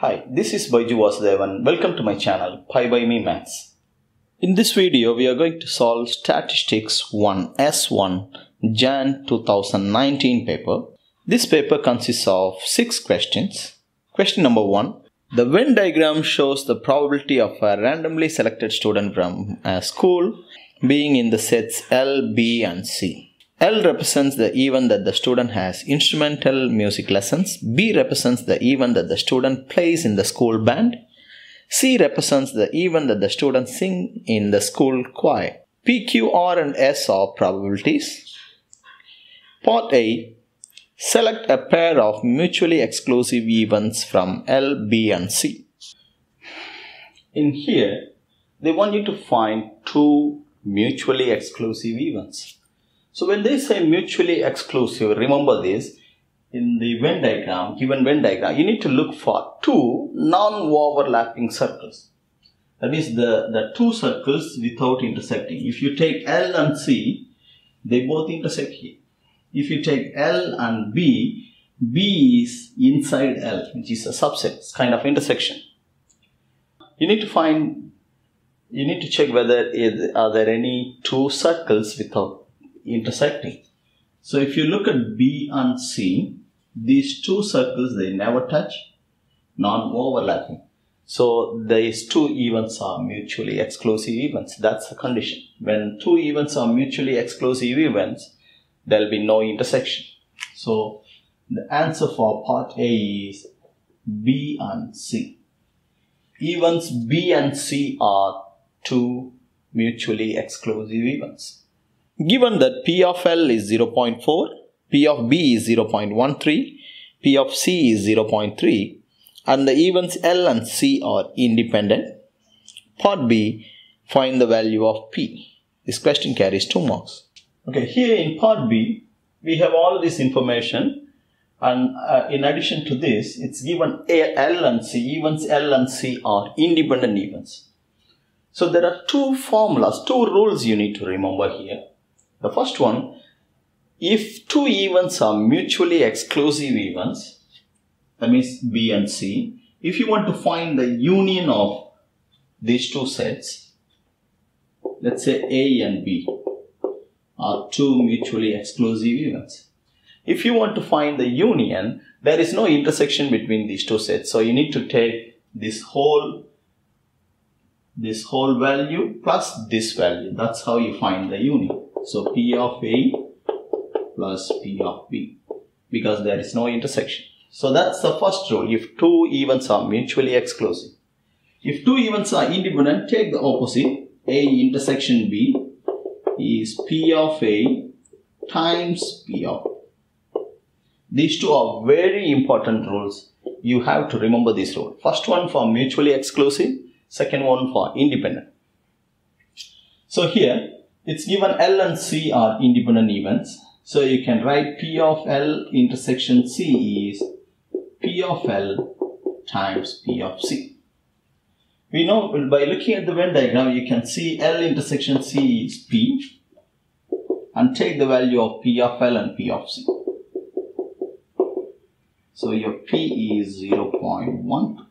Hi, this is Baiju Vasudevan. Welcome to my channel, Pi by Me Maths. In this video, we are going to solve Statistics 1 S1 Jan 2019 paper. This paper consists of 6 questions. Question number 1. The Venn diagram shows the probability of a randomly selected student from a school being in the sets L, B and C. L represents the event that the student has instrumental music lessons. B represents the event that the student plays in the school band. C represents the event that the student sing in the school choir. P, Q, R and S are probabilities. Part A. Select a pair of mutually exclusive events from L, B and C. In here, they want you to find two mutually exclusive events. So when they say mutually exclusive, remember this, in the Venn diagram, given Venn diagram, you need to look for two non-overlapping circles. That is the, the two circles without intersecting. If you take L and C, they both intersect here. If you take L and B, B is inside L, which is a subset, it's kind of intersection. You need to find, you need to check whether are there any two circles without intersecting. So if you look at B and C, these two circles, they never touch, non-overlapping. So these two events are mutually exclusive events. That's the condition. When two events are mutually exclusive events, there will be no intersection. So the answer for part A is B and C. Events B and C are two mutually exclusive events. Given that P of L is 0.4, P of B is 0.13, P of C is 0.3 and the events L and C are independent. Part B, find the value of P. This question carries 2 marks. Okay, here in part B, we have all this information and uh, in addition to this, it's given A, L and C, events L and C are independent events. So there are two formulas, two rules you need to remember here. The first one, if two events are mutually exclusive events, that means B and C, if you want to find the union of these two sets, let's say A and B are two mutually exclusive events. If you want to find the union, there is no intersection between these two sets. So you need to take this whole this whole value plus this value. That's how you find the union. So P of A plus P of B because there is no intersection. So that's the first rule if two events are mutually exclusive. If two events are independent, take the opposite. A intersection B is P of A times P of These two are very important rules. You have to remember this rule. First one for mutually exclusive, second one for independent. So here it's given L and C are independent events. So you can write P of L intersection C is P of L times P of C. We know by looking at the Venn diagram, you can see L intersection C is P and take the value of P of L and P of C. So your P is 0.12.